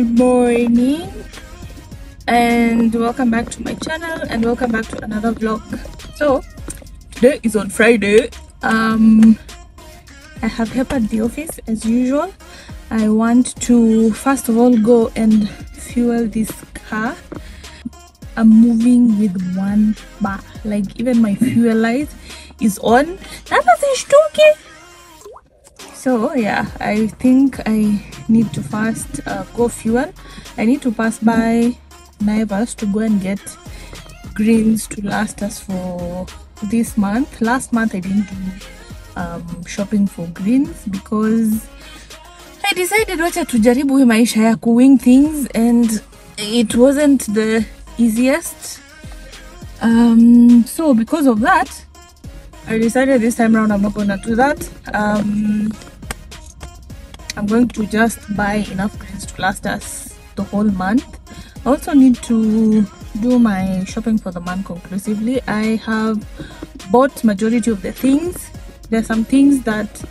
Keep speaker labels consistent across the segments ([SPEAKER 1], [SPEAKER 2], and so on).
[SPEAKER 1] good morning and welcome back to my channel and welcome back to another vlog. So today is on friday. Um i have help at the office as usual. I want to first of all go and fuel this car. I'm moving with one bar. Like even my fuel light is on. That is Shtuki. So yeah i think i need to first uh, go fuel. I need to pass by Naivas to go and get greens to last us for this month. Last month i didn't do um, shopping for greens because i decided wacha tujaribu hii maisha ya kuwing things and it wasn't the easiest. Um, so because of that i decided this time around i'm not gonna do that. Um, i'm going to just buy enough greens to last us the whole month I also need to do my shopping for the month conclusively. I have bought majority of the things. There are some things that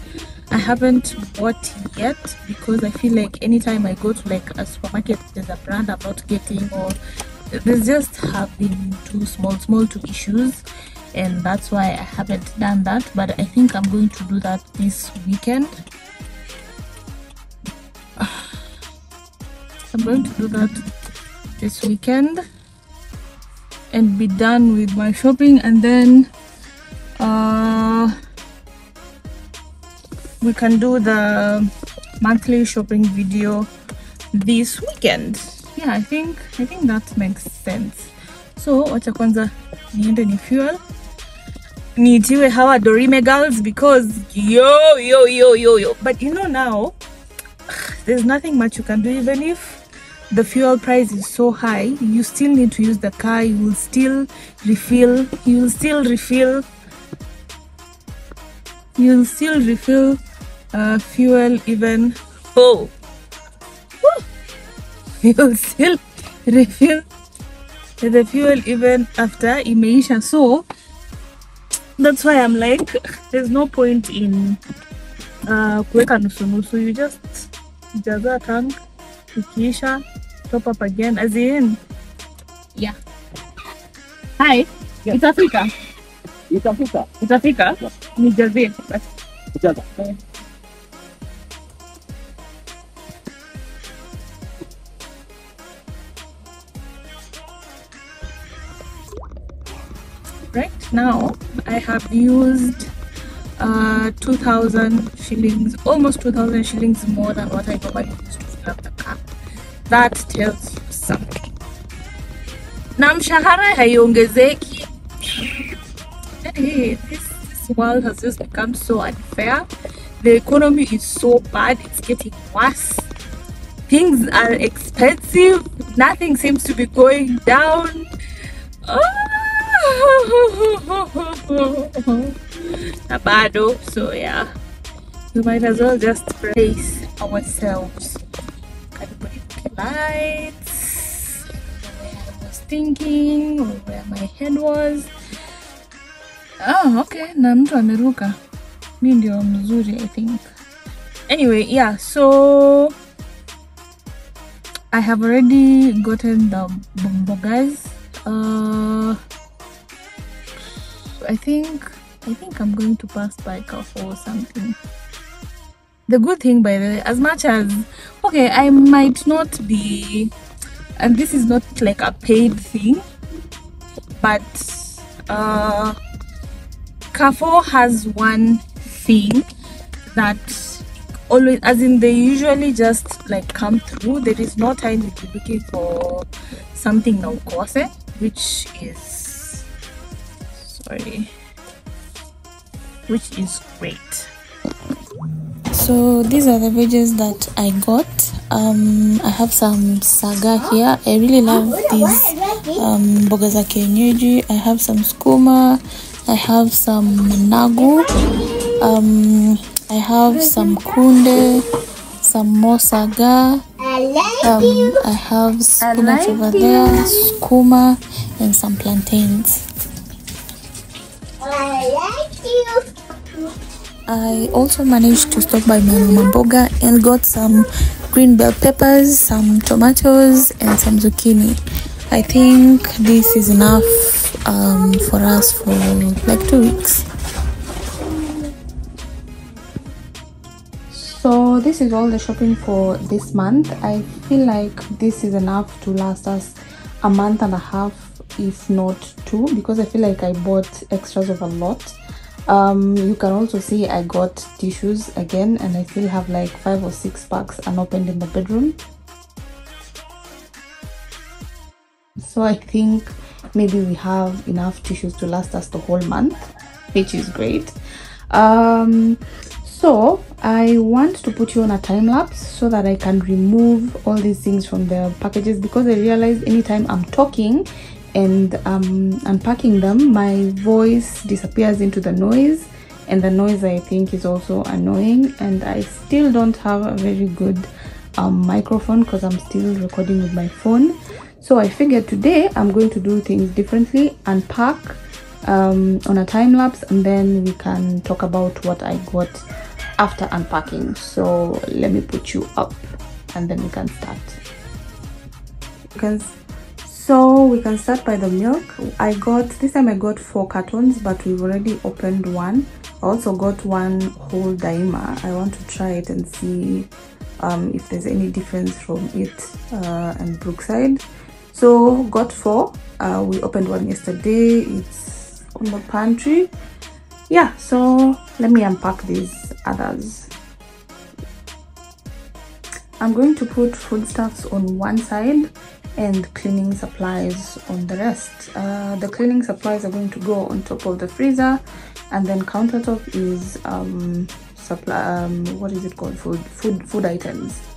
[SPEAKER 1] I haven't bought yet because I feel like anytime I go to like a supermarket, there's a brand I'm not getting or there's just have been two small, small two issues and that's why I haven't done that. But I think I'm going to do that this weekend. I'm going to do that this weekend and be done with my shopping and then uh, we can do the monthly shopping video this weekend. Yeah i think i think that makes sense. So wacha kwanza niende ni fuel. Niitiwe hawa dorime girls because yo yo yo yo yo. But you know now there's nothing much you can do even if the fuel price is so high you still need to use the car. You will still refill you will still refill you will still refill uh, fuel even. Oh. You will still refill the fuel even after imeisha so that's why i'm like there's no point in uh, kuweka nusu nusu you just jaza tank ikiisha top up again as in yeah hi
[SPEAKER 2] Yes.
[SPEAKER 1] itafika
[SPEAKER 2] Itafika.
[SPEAKER 1] itafika
[SPEAKER 2] Yeah.
[SPEAKER 1] nijazie basi
[SPEAKER 2] Jaza.
[SPEAKER 1] right now i have used uh 2000 shillings almost 2000 shillings more than what i normally that tells you something. Na mshahara haiongezeki. Hey, this, this world has just become so unfair. The economy is so bad it's getting worse. Things are expensive. Nothing seems to be going down. Ah. Na bado so yeah. We might as well just brace ourselves Where I was thinking where my head was. Oh okay na mtu ameruka. Mi ndio mzuri i think. Anyway yeah so i have already gotten the bombogas uh I think I think I'm going to pass by Carrefour or something. The good thing, by the way, as much as okay, I might not be, and this is not like a paid thing, but uh, Carrefour has one thing that always, as in they usually just like come through. There is no time if you're looking for something now course, which is sorry which is great so these are the veggies that i got. Um i have some saga here. I really love these um kienyeji i have some skuma. I have some nagu um i have some kunde some more saga. Um i have spinach over there skuma and some plantains. I also managed to stop by my mama mboga and got some green bell peppers some tomatoes and some zucchini. I think this is enough um, for us for like two weeks. So this is all the shopping for this month. I feel like this is enough to last us a month and a half if not two because i feel like i bought extras of a lot um, you can also see i got tissues again and i still have like five or six packs unopened in the bedroom. So i think maybe we have enough tissues to last us the whole month which is great. Um, so i want to put you on a time lapse so that i can remove all these things from the packages because i realize anytime i'm talking and um, unpacking them my voice disappears into the noise and the noise i think is also annoying and i still don't have a very good um, microphone because i'm still recording with my phone. So i figured today i'm going to do things differently unpack um, on a time lapse and then we can talk about what i got after unpacking. So let me put you up and then we can start. Because so we can start by the milk. I got this time i got four cartons but we've already opened one. I also got one whole daima. I want to try it and see um, if there's any difference from it uh, and brookside. So got four. Uh, we opened one yesterday. It's on the pantry. Yeah so let me unpack these others. I'm going to put foodstuffs on one side and cleaning supplies on the rest. Uh, the cleaning supplies are going to go on top of the freezer and then countertop is um supply um what is it called? Food food food items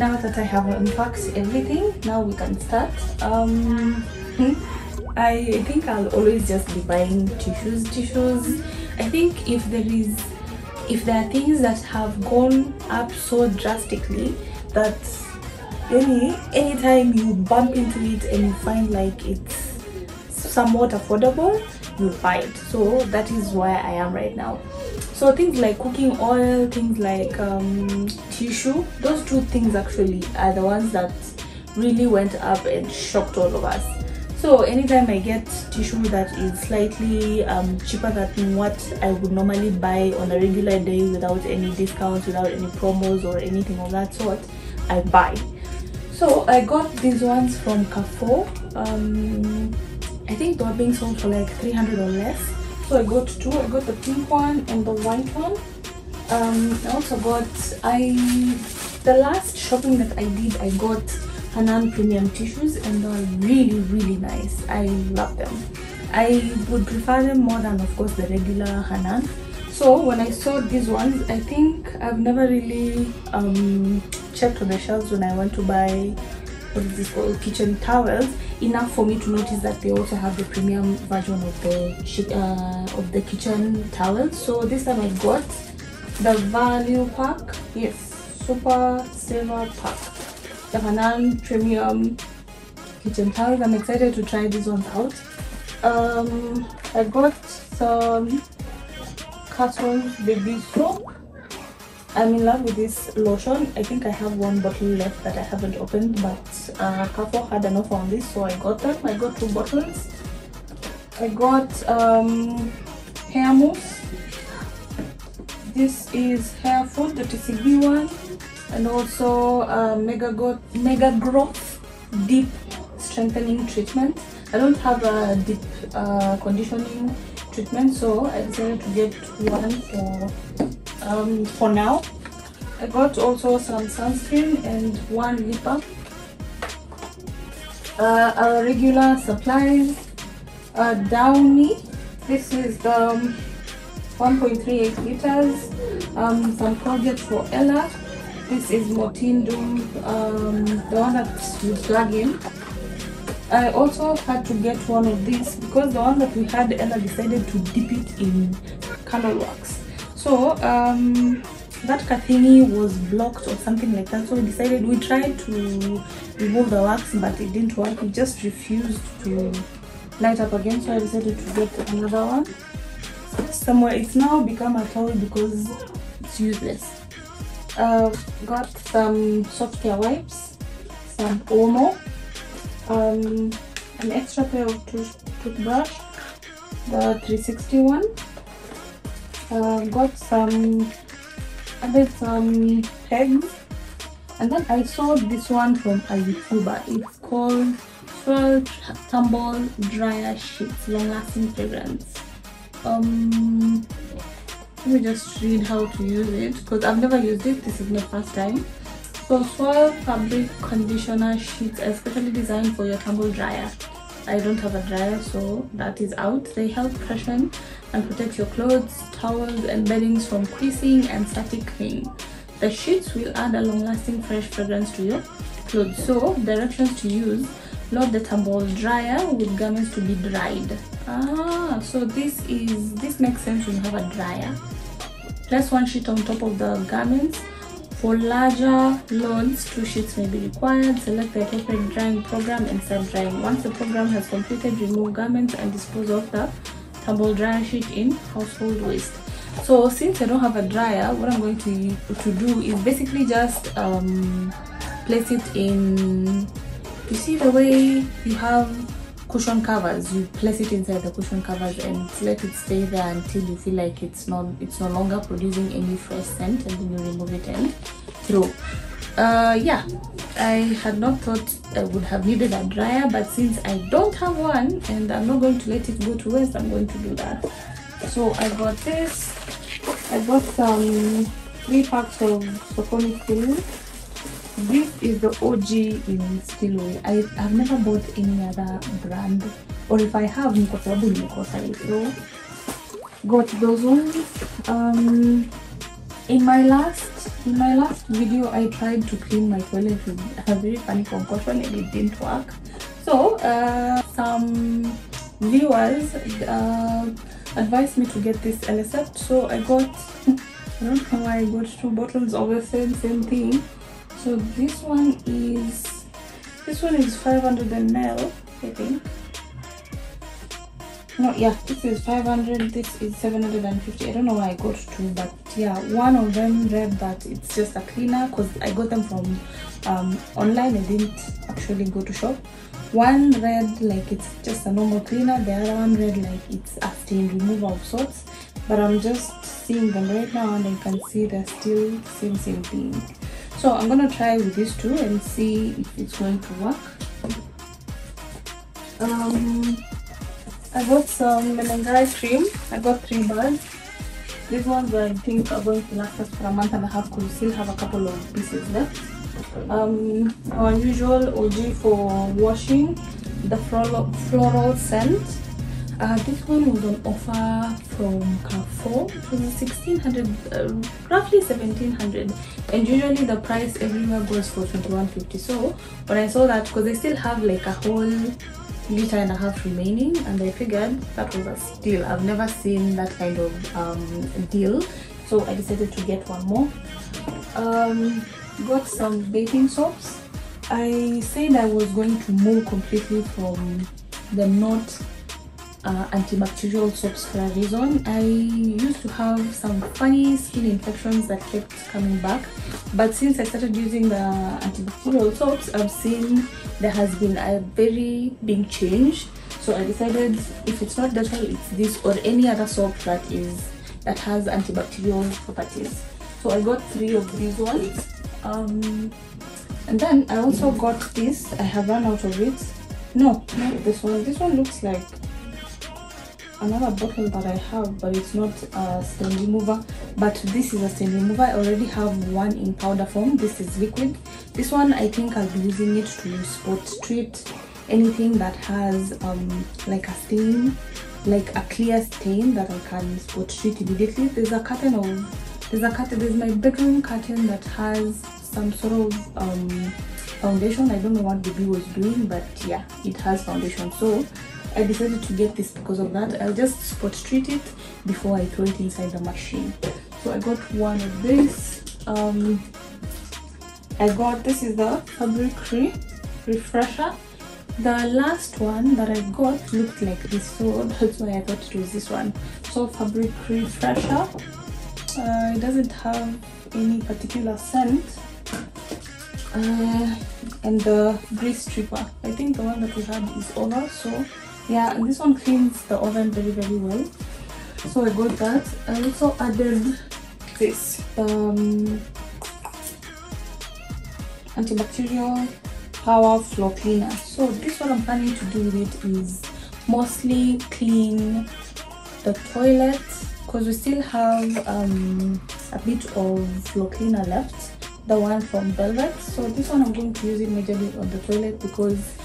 [SPEAKER 1] now that i have unpacked everything now we can start. Um i think i'll always just be buying tissues tissues. I think if there is if there are things that have gone up so drastically that any anytime you bump into it and you find like it's somewhat affordable you buy it. So that is where i am right now so things like cooking oil things like um, tissue those two things actually are the ones that really went up and shocked all of us. So anytime i get tissue that is slightly um, cheaper than what i would normally buy on a regular day without any discounts without any promos or anything of that sort i buy. So i got these ones from carrefour. Um, I think they were being sold for like 300 or less. So I got two. I got the pink one and the white one. Um, I also got I the last shopping that I did I got Hanan premium tissues and they're really really nice. I love them. I would prefer them more than of course the regular Hanan. So when I saw these ones, I think I've never really um, checked on the shelves when I went to buy what is this called kitchen towels enough for me to notice that they also have the premium version of the uh, of the kitchen towels. So this time I got the value pack. Yes, super saver pack. The Hanan premium kitchen towels. I'm excited to try these ones out. Um, I got some Carton baby soap. I'm in love with this lotion. I think I have one bottle left that I haven't opened, but uh, Carrefour had an offer on this, so I got them. I got two bottles. I got um, hair mousse. This is hair food, the TCB one, and also uh, Mega, Mega Growth Deep Strengthening Treatment. I don't have a deep uh, conditioning treatment, so I decided to get one for um, for now. I got also some sunscreen and one lip balm. Uh, our regular supplies, uh, Downy. This is the um, 1.38 liters. Um, some project for Ella. This is Motindum, um, the one that you plug in. I also had to get one of these because the one that we had, Ella decided to dip it in candle wax. So um, that kathingi was blocked or something like that. So we decided we tried to remove the wax, but it didn't work. It just refused to light up again. So I decided to get another one. Somewhere it's now become a toy because it's useless. Uh, got some soft care wipes, some Omo, um, an extra pair of tooth toothbrush, the 361. Uh, got some, added some pegs, and then I saw this one from a YouTuber. It's called Swirl Tumble Dryer Sheets Long Lasting Fragrance. Um, let me just read how to use it because I've never used it. This is my first time. So Swirl fabric conditioner sheets are specially designed for your tumble dryer. I don't have a dryer, so that is out. They help freshen and protect your clothes, towels, and beddings from creasing and static cling. The sheets will add a long-lasting fresh fragrance to your clothes. So directions to use: load the tumble dryer with garments to be dried. Ah, so this is this makes sense when you have a dryer. Place one sheet on top of the garments. For larger loads, two sheets may be required. Select the appropriate drying program and start drying. Once the program has completed, remove garments and dispose of the tumble dryer sheet in household waste. So since I don't have a dryer, what I'm going to to do is basically just um, place it in. You see the way you have cushion covers. You place it inside the cushion covers and let it stay there until you feel like it's not it's no longer producing any fresh scent and then you remove it and throw. Uh yeah. I had not thought i would have needed a dryer but since i don't have one and i'm not going to let it go to waste i'm going to do that. So i got this. I got some three packs of sokoni filling this is the OG in Stillway. I have never bought any other brand, or if I have, ni kwa sababu got those ones. Um, in my last in my last video, I tried to clean my toilet with a very funny concoction and it didn't work. So uh, some viewers uh, advised me to get this Elicept. So I got I don't know why I got two bottles of the same same thing so this one is this one is 500 ml i think. No yeah this is 500 this is 750 i don't know why i got two but yeah one of them read that it's just a cleaner because i got them from um online. I didn't actually go to shop. One read like it's just a normal cleaner the other one read like it's a stain remover of sorts. But i'm just seeing them right now and i can see they're still same same thing so i'm gonna try with these two and see if it's going to work um I got some Menengai cream. I got three bars. These ones I think are going to last us for a month and a half because we still have a couple of pieces left. Um, our usual OG for washing, the floral, floral scent. Uh, this one was on offer from Carrefour. It was 1600, uh, roughly 1700 and usually the price everywhere goes for 2150 so when I saw that because they still have like a whole liter and a half remaining and I figured that was a steal. I've never seen that kind of um, deal so I decided to get one more. Um, got some bathing soaps. I said I was going to move completely from the not uh, antibacterial soaps for a reason. I used to have some funny skin infections that kept coming back, but since I started using the antibacterial soaps, I've seen there has been a very big change. So I decided if it's not Dettol, it's this or any other soap that is that has antibacterial properties. So I got three of these ones. Um, and then I also got this. I have run out of it. No, not this one. This one looks like another bottle that I have but it's not a stain remover. But this is a stain remover. I already have one in powder form. This is liquid. This one I think I'll be using it to spot treat anything that has um, like a stain like a clear stain that I can spot treat immediately. There's a curtain of there's a curtain there's my bedroom curtain that has some sort of um, foundation. I don't know what the bee was doing but yeah it has foundation. So I decided to get this because of that. I'll just spot treat it before I throw it inside the machine. So I got one of this. Um, I got, this is the Fabric Free Refresher. The last one that I got looked like this, so that's why I thought it was this one. So Fabric Refresher. Uh, it doesn't have any particular scent. Uh, and the grease stripper. I think the one that we had is over, so yeah and this one cleans the oven very very well. So i got that. I also added this um antibacterial power floor cleaner. So this what i'm planning to do with it is mostly clean the toilet because we still have um, a bit of floor cleaner left. The one from Velvex. So this one i'm going to use it majorly on the toilet because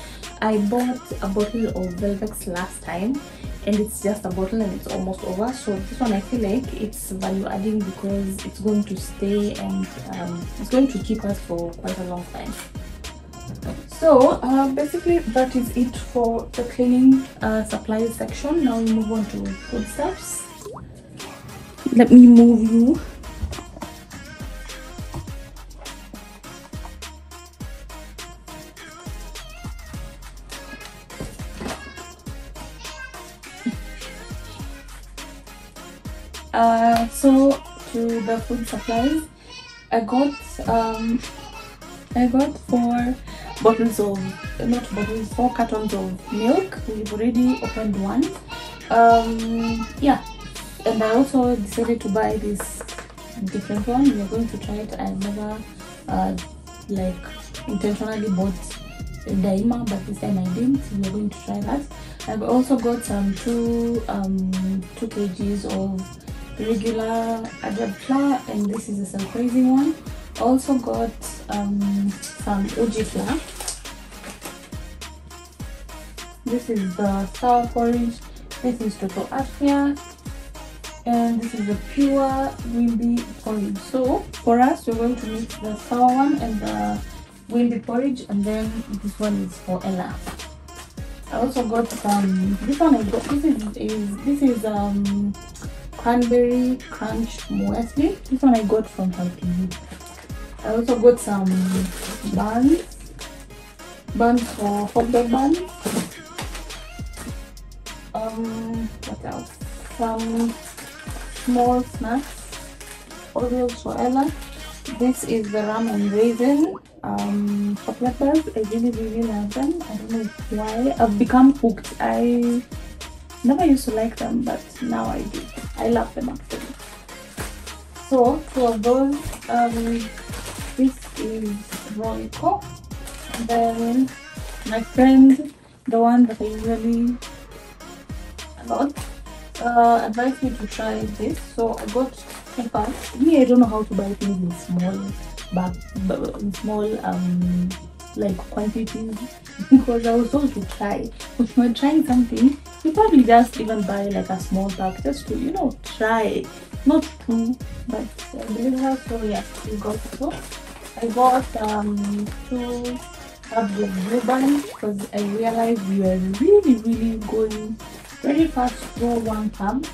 [SPEAKER 1] I bought a bottle of Velvex last time and it's just a bottle and it's almost over. So this one I feel like it's value adding because it's going to stay and um, it's going to keep us for quite a long time. So uh, basically that is it for the cleaning uh, supplies section. Now we move on to foodstuffs let me move you Uh, so to the food supplies, I got um, I got four bottles of not bottles, four cartons of milk. We've already opened one. Um, yeah, and I also decided to buy this different one. We are going to try it. I never uh, like intentionally bought Daima, but this time I didn't. We're going to try that. I've also got some two um, two kgs of regular Ajab flour and this is a crazy one. Also got um, some uji flour this is the sour porridge this is toto afia and this is the pure wimbi porridge so for us we're going to mix the sour one and the wimbi porridge and then this one is for ella. I also got some this one i got this is, is this is um cranberry crunch muesli. This one i got from healthy i also got some buns. Buns for hot dog buns. Um what else? Some small snacks. Oreos for ella. This is the ramen raisin um chocolate bars. I really really love them. I don't know why. I've become hooked. I never used to like them but now i do I love them actually. So for those, um, this is Royco. Then my friend, the one that I usually a lot uh, advised me to try this. So I got peppers. Me, I don't know how to buy things in small, but, but in small um like quantities because I was told to try. If you're trying something, you probably just even buy like a small pack just to you know try, not two, but uh, deliver. So yeah, we got so. I got um two of blue band because I realized we were really really going very fast through one tub.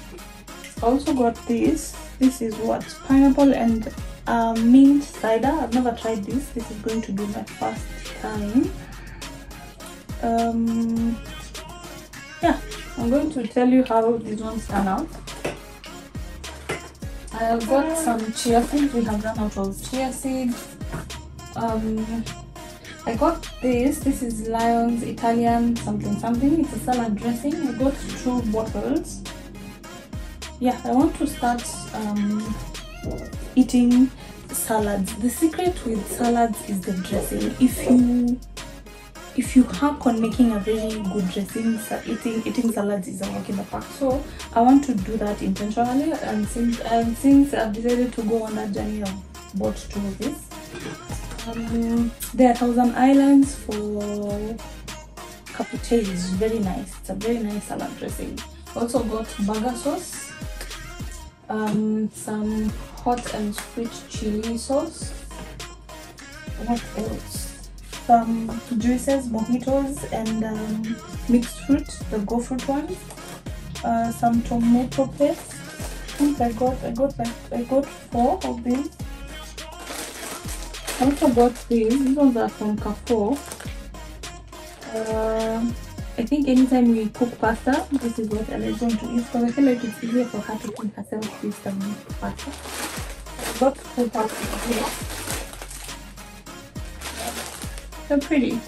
[SPEAKER 1] I also got this. This is what pineapple and uh, mint cider. I've never tried this. This is going to be my first time. Um, yeah, I'm going to tell you how these ones turn out. I've got some chia seeds. We have run out of chia seeds. Um, I got this. This is Lion's Italian something something. It's a salad dressing. I got two bottles. Yeah, I want to start um, eating salads. The secret with salads is the dressing. If you if you hack on making a very good dressing, eating eating salads is a work in the park. So I want to do that intentionally, and since and since I've decided to go on that journey, I've bought two of these. Um, there are Thousand Islands for capuchet is very nice. It's a very nice salad dressing. Also got burger sauce, um, some hot and sweet chili sauce. What else? Some juices, mojitos, and um, mixed fruit, the go fruit one. Uh, some tomato paste. I I got I got like I got four of these. I also got these. These ones are from Carrefour. Uh, I think anytime we cook pasta, this is what I'm going to use because I feel like it's easier for her to cook herself this than me to pasta. I got two this. So pretty.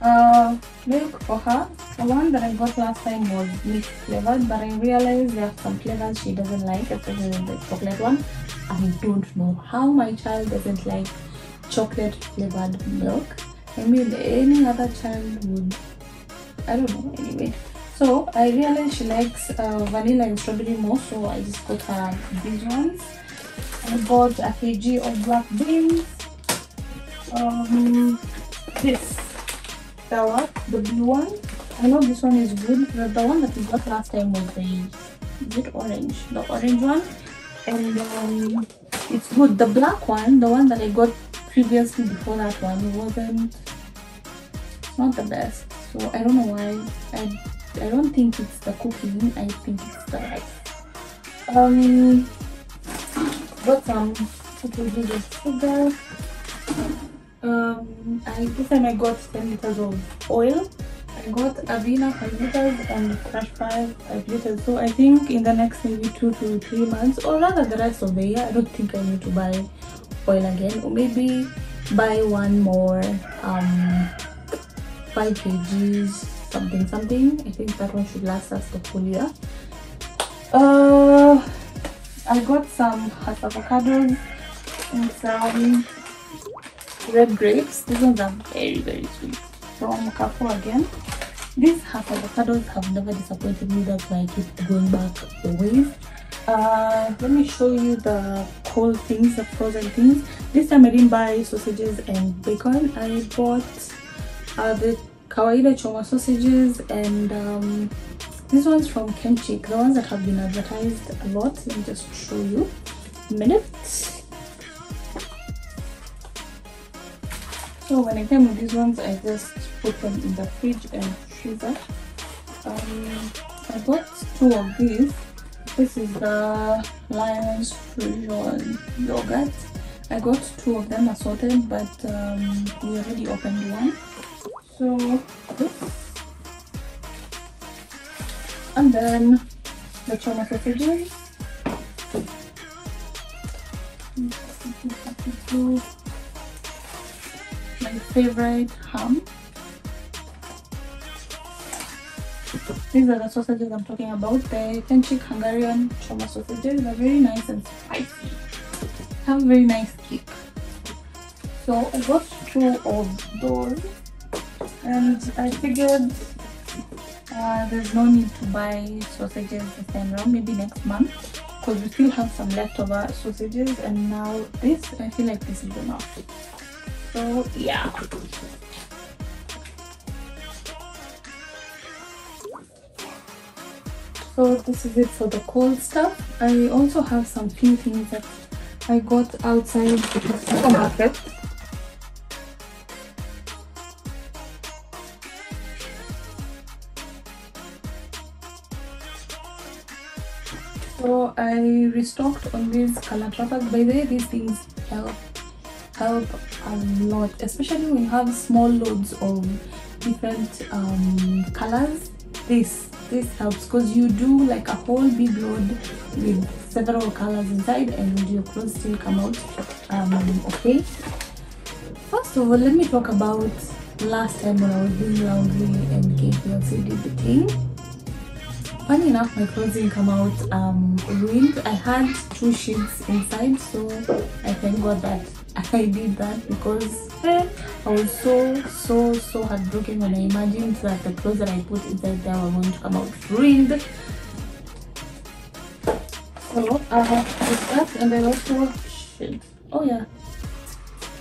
[SPEAKER 1] Uh, milk for her. The one that I got last time was mixed flavored, but I realized there are some flavors she doesn't like, especially the chocolate one. I don't know how my child doesn't like chocolate flavored milk. I mean, any other child would. I don't know. Anyway, so I realized she likes uh, vanilla and strawberry more, so I just got her these ones. I bought a kg of black beans. Um, this the what? The blue one. I know this one is good. The, the one that we got last time was the is it orange? The orange one, and um, it's good. The black one, the one that I got previously before that one, wasn't not the best. So I don't know why. I I don't think it's the cooking. I think it's the rice. Um, got some. The sugar. Um, I this time I got 10 liters of oil. I got Avena 5 liters and Crush 5 5 liters. So I think in the next maybe 2 to 3 months, or rather the rest of the year, I don't think I need to buy oil again. Or maybe buy one more um, 5 kgs something something. I think that one should last us the full year. Uh, I got some avocados and some red grapes. These ones are very, very sweet. From Carrefour again. These half avocados have never disappointed me. That's why I keep going back always. Uh, let me show you the cold things, the frozen things. This time I didn't buy sausages and bacon. I bought uh, the kawaida choma sausages and um, these ones from Kenchik, the ones that have been advertised a lot. Let me just show you. Minute. So when I came with these ones, I just put them in the fridge and freezer. Um, I got two of these. This is the Lion's Fusion yogurt. I got two of them assorted, but um, we already opened one. So and then the choma sausages. Favorite ham. These are the sausages I'm talking about. The Kenchik Hungarian choma sausages are very nice and spicy. Have a very nice kick. So I got two of those and I figured uh, there's no need to buy sausages this time around maybe next month because we still have some leftover sausages and now this i feel like this is enough so yeah. So this is it for the cold stuff. I also have some few things that i got outside the supermarket. So i restocked on these color trappers by the way these things help help a lot especially when you have small loads of different um, colors this this helps because you do like a whole big load with several colors inside and your clothes still come out um, okay. First of all let me talk about last time when i was doing laundry and KPLC did the thing funny enough my clothes didn't come out um, ruined. I had two sheets inside so i thank god that i did that because eh, i was so so so heartbroken when i imagined that the clothes that i put inside there were going to come out ruined. So i have this and i also shit oh yeah.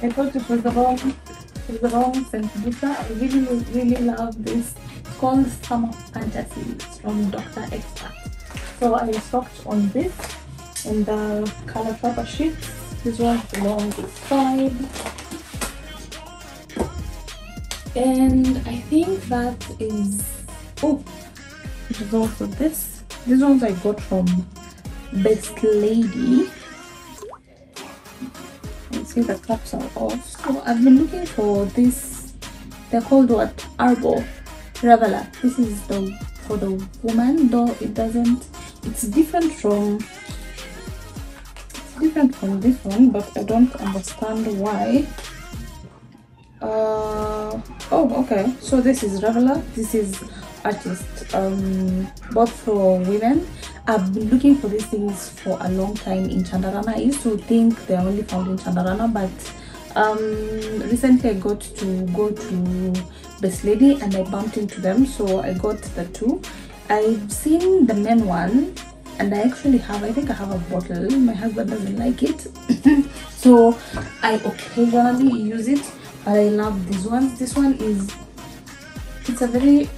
[SPEAKER 1] I thought it was the wrong it was the wrong sensibilizer i really really love this it's called summer fantasy from dr expert so i stocked on this and the color proper sheets this one belongs this side. And i think that is oh it is also this. These ones i got from best lady. You see the caps are off. So i've been looking for this they're called what? Arbo reveler. This is the for the woman though it doesn't it's different from different from this one but i don't understand why. Uh oh okay. So this is reveler this is artist um both for women. I've been looking for these things for a long time in chandarana. I used to think they're only found in chandarana but um recently i got to go to best lady and i bumped into them so i got the two. I've seen the men one and i actually have i think i have a bottle. My husband doesn't like it. So i occasionally use it but i love these ones this one is it's a very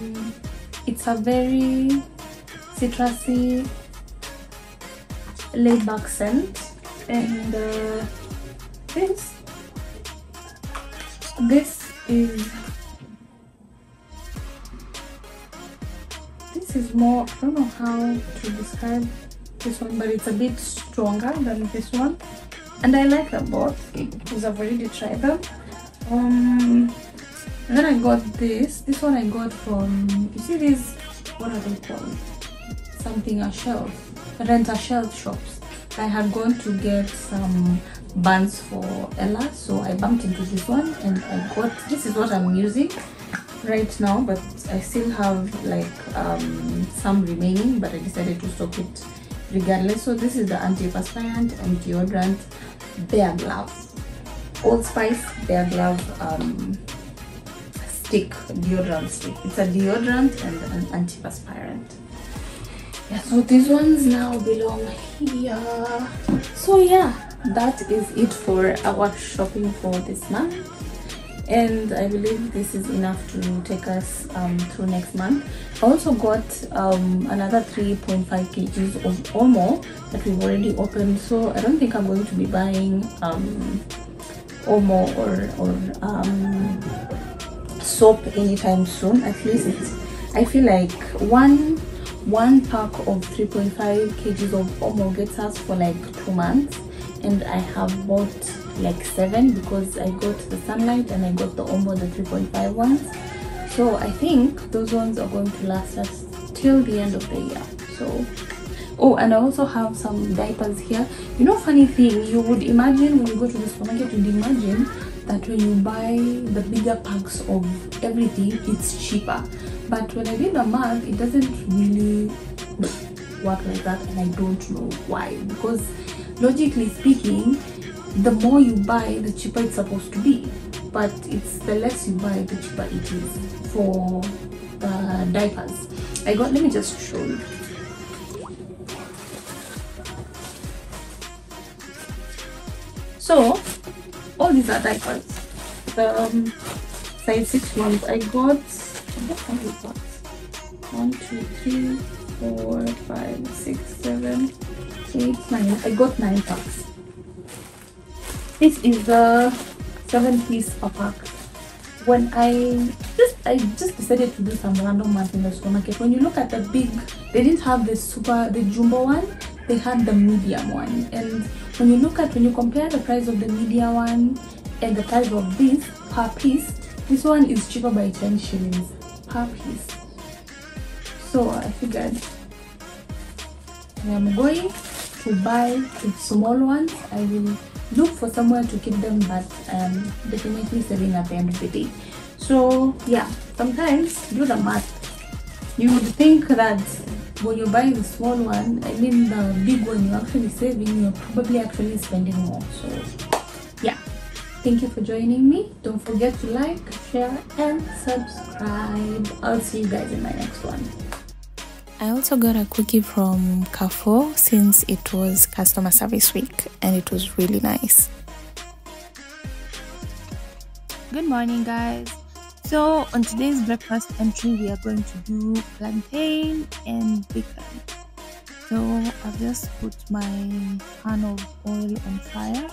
[SPEAKER 1] it's a very citrusy laid back scent. And uh, this this is is more i don't know how to describe this one but it's a bit stronger than this one. And i like them both. Because i've already tried them um and then i got this. This one i got from you see these what are they called? Something a shelf. Rent a shelf shops. I had gone to get some buns for ella so i bumped into this one and i got this is what i'm using right now but i still have like um some remaining but i decided to stock it regardless. So this is the antiperspirant and deodorant Bearglove. Old spice Bearglove um stick deodorant stick. It's a deodorant and an antiperspirant yeah so these ones now belong here. So yeah that is it for our shopping for this month and i believe this is enough to take us um, through next month. I also got um, another 3.5 kgs of omo that we've already opened. So i don't think i'm going to be buying um, omo or or um, soap anytime soon at least. I feel like one one pack of 3.5 kgs of omo gets us for like two months. And i have bought like seven because i got the sunlight and i got the omo the 3.5 ones. So i think those ones are going to last us till the end of the year. So oh and i also have some diapers here. You know funny thing you would imagine when you go to the supermarket you'd imagine that when you buy the bigger packs of everything it's cheaper. But when i did the math it doesn't really work like that and i don't know why. Because logically speaking the more you buy the cheaper it's supposed to be but it's the less you buy the cheaper it is for the uh, diapers. I got. Let me just show you. So all these are diapers. The um, size six ones I got. What many got? One, two, three, four, five, six, seven, eight, nine. I got nine packs. This is the seven piece pack. When I just I just decided to do some random math in the supermarket. When you look at the big, they didn't have the super the jumbo one. They had the medium one. And when you look at when you compare the price of the medium one and the price of this per piece, this one is cheaper by 10 shillings per piece. So I figured I'm going to buy the small ones. I will look for somewhere to keep them, but um, definitely saving at the end of the day. So yeah, sometimes do the math. You would think that when you're buying the small one, I mean the big one, you're actually saving. You're probably actually spending more. So yeah, thank you for joining me. Don't forget to like, share, and subscribe. I'll see you guys in my next one.
[SPEAKER 3] I also got a cookie from Carrefour since it was customer service week and it was really nice.
[SPEAKER 4] Good morning, guys. So, on today's breakfast entry, we are going to do plantain and bacon. So, I've just put my pan of oil on fire.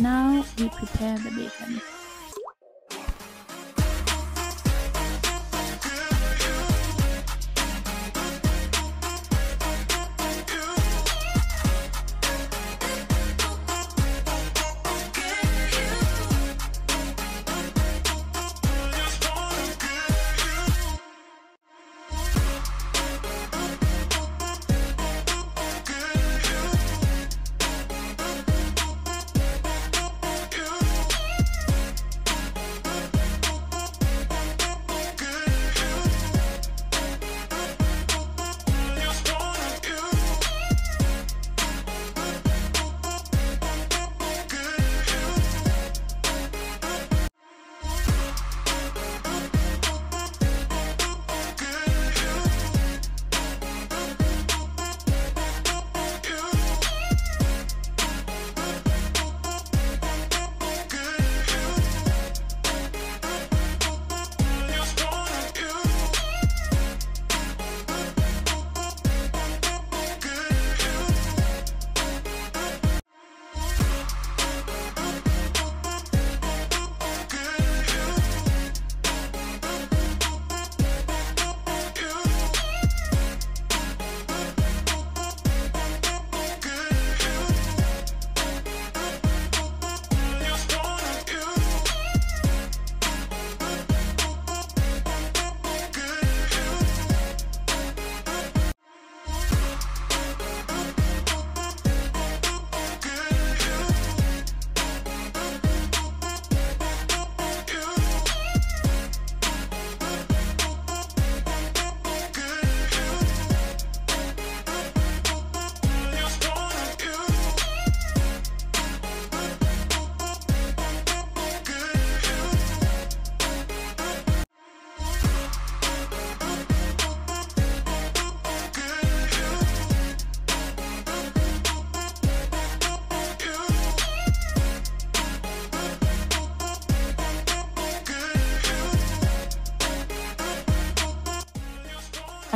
[SPEAKER 4] Now we prepare the bacon.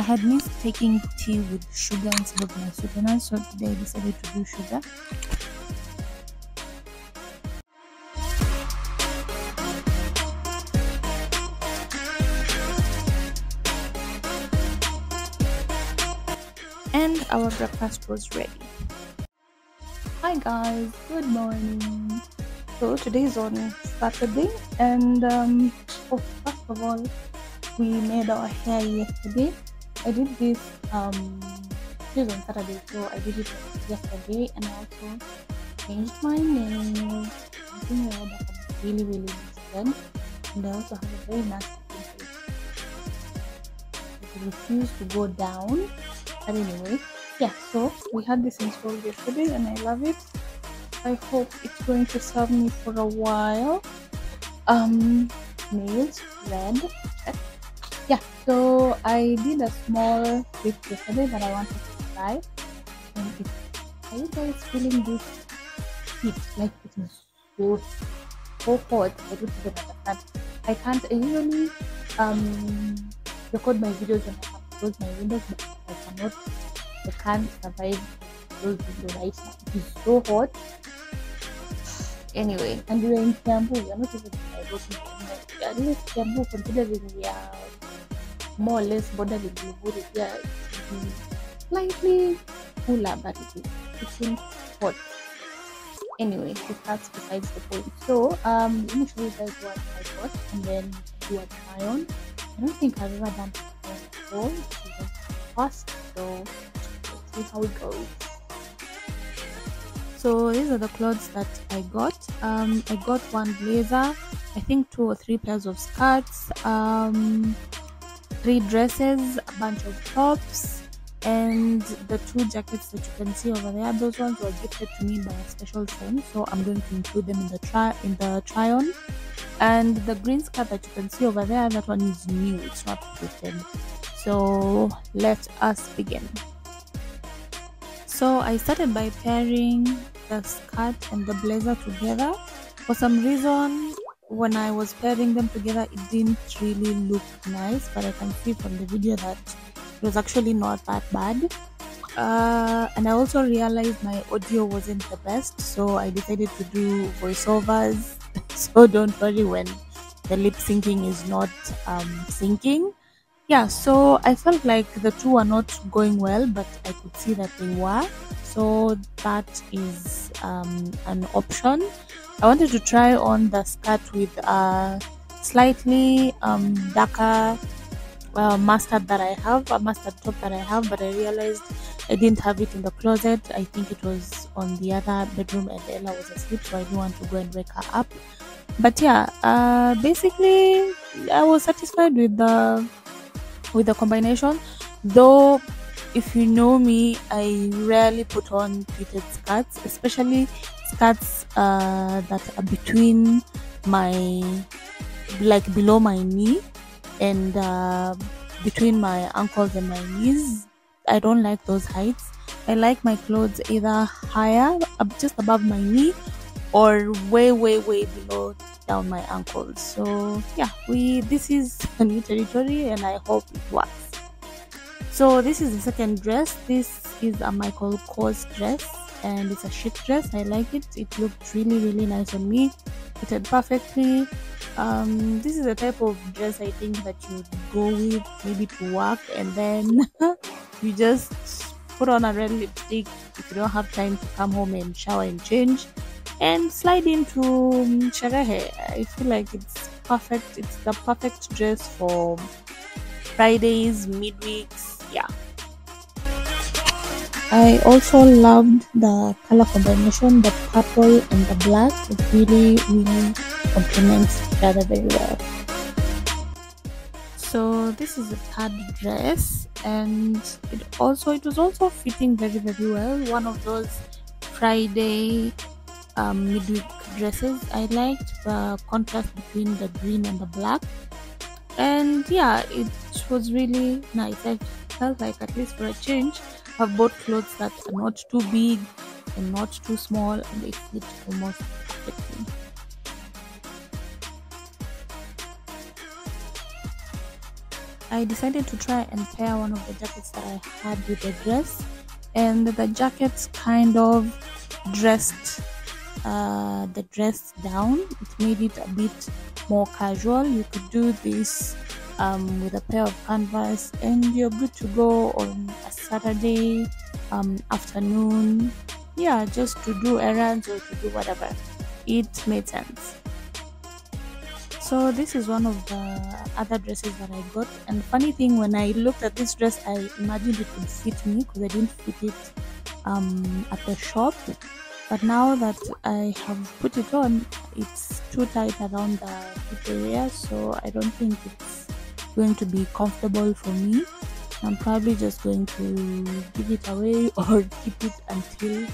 [SPEAKER 1] Had missed taking tea with sugar instead of my sweetener, so today I decided to do sugar. And our breakfast was ready. Hi guys, good morning. So today is on Saturday, and um, oh, first of all, we made our hair yesterday. I did this um this on Saturday, so I did it yesterday, and I also changed my nails. I think that I'm really really interested, and I also have a very nice face. It refused to go down, but anyway, yeah. So we had this installed yesterday, and I love it. I hope it's going to serve me for a while. Um, nails red. So I did a small clip yesterday that I wanted to try. And it, are you guys feeling this heat? Like it is so so hot. I don't even understand. I can't. I usually um record my videos when I have to close my windows, but I cannot. I can't survive those windows right now. It is so hot anyway, and we are in Kiambu. We are not even in Nairobi. We are in Kiambu, considering we are more or less Limuru. We are mm, slightly cooler, but it is it's hot. Anyway, that's besides the point. So, um, let me show you guys what I got, and then do a try on. I don't think I've ever done it before. This first, so let's see how it goes so these are the clothes that i got um i got one blazer i think two or three pairs of skirts um three dresses a bunch of tops and the two jackets that you can see over there. Those ones were gifted to me by a special friend so i'm going to include them in the try in the try on and the green skirt that you can see over there that one is new it's not fitted so let us begin. So I started by pairing the skirt and the blazer together. For some reason, when I was pairing them together, it didn't really look nice, but I can see from the video that it was actually not that bad. Uh, and I also realized my audio wasn't the best, so I decided to do voiceovers. so don't worry when the lip syncing is not um, syncing yeah so i felt like the two are not going well but i could see that they were so that is um, an option i wanted to try on the skirt with a slightly um, darker uh, mustard that i have a mustard top that i have but i realized i didn't have it in the closet. I think it was on the other bedroom and ella was asleep so i didn't want to go and wake her up. But yeah uh, basically i was satisfied with the with the combination though if you know me i rarely put on pleated skirts especially skirts uh, that are between my like below my knee and uh, between my ankles and my knees. I don't like those heights. I like my clothes either higher just above my knee or way way way below down my ankles. So yeah we this is a new territory and i hope it works so this is the second dress this is a michael kors dress and it's a chic dress i like it it looked really really nice on me fitted perfectly um this is the type of dress i think that you go with maybe to work and then you just put on a red lipstick if you don't have time to come home and shower and change and slide into um, sherehe. I feel like it's perfect. It's the perfect dress for Fridays, midweeks. Yeah. I also loved the color combination, the purple and the black. It really, really complements each other very well. So this is the third dress, and it also it was also fitting very very well. One of those Friday um, midweek dresses. I liked the contrast between the green and the black, and yeah, it was really nice. I felt like at least for a change, I've bought clothes that are not too big and not too small, and they fit almost perfectly. I decided to try and pair one of the jackets that I had with the dress, and the jackets kind of dressed uh, the dress down. It made it a bit more casual. You could do this um, with a pair of canvas, and you're good to go on a Saturday um, afternoon. Yeah, just to do errands or to do whatever. It made sense. So this is one of the other dresses that I got. And funny thing, when I looked at this dress, I imagined it would fit me because I didn't fit it um, at the shop. But now that I have put it on, it's too tight around the area, so I don't think it's going to be comfortable for me. I'm probably just going to give it away or keep it until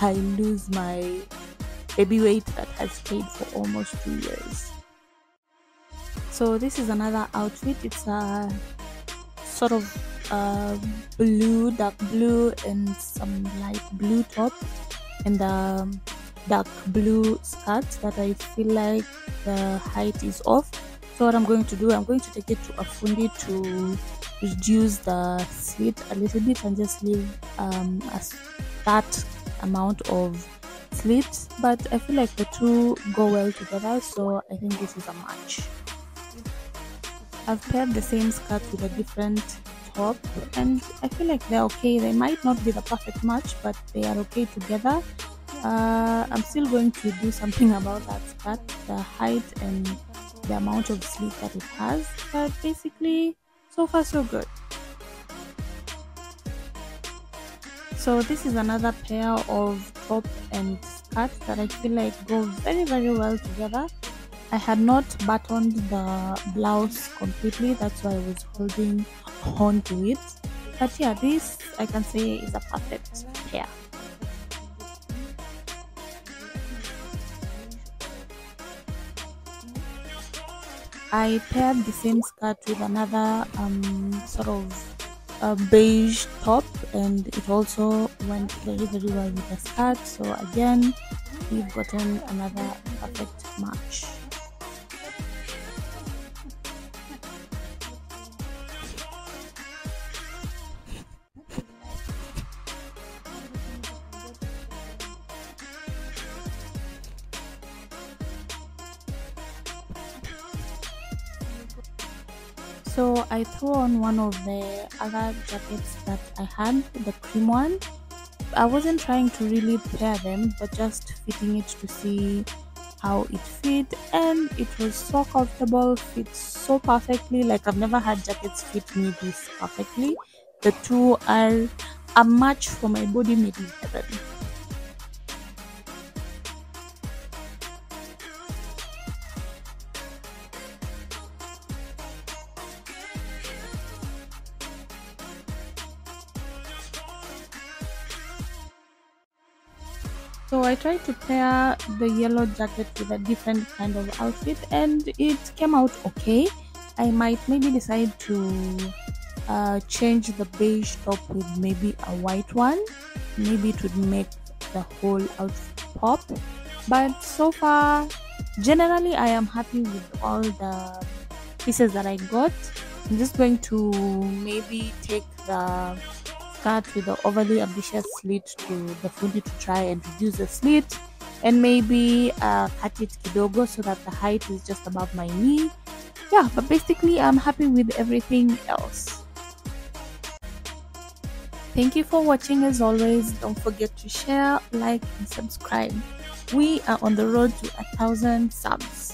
[SPEAKER 1] I lose my baby weight that has stayed for almost two years. So this is another outfit. It's a sort of uh, blue, dark blue, and some light blue top, and a dark blue skirt that I feel like the height is off. So what I'm going to do, I'm going to take it to a fundi to reduce the slit a little bit and just leave um, a that amount of slit. But I feel like the two go well together, so I think this is a match. I've paired the same skirt with a different top and I feel like they're okay. They might not be the perfect match, but they are okay together. Uh, I'm still going to do something about that skirt, the height and the amount of sleep that it has, but basically, so far so good. So this is another pair of top and skirt that I feel like go very very well together. I had not buttoned the blouse completely, that's why I was holding on to it. But yeah, this I can say is a perfect pair. I paired the same skirt with another um, sort of a beige top and it also went very very well with the skirt. So again we've gotten another perfect match so I threw on one of the other jackets that I had, the cream one. I wasn't trying to really pair them, but just fitting it to see how it fit, and it was so comfortable, fits so perfectly. Like I've never had jackets fit me this perfectly. The two are a match for my body made in. I tried to pair the yellow jacket with a different kind of outfit and it came out okay. I might maybe decide to uh, change the beige top with maybe a white one. Maybe it would make the whole outfit pop. But so far, generally I am happy with all the pieces that I got. I'm just going to maybe take the skirt with the overly ambitious slit to the fundi to try and reduce the slit and maybe uh, cut it kidogo so that the height is just above my knee. Yeah but basically i'm happy with everything else. Thank you for watching as always. Don't forget to share like and subscribe. We are on the road to a thousand subs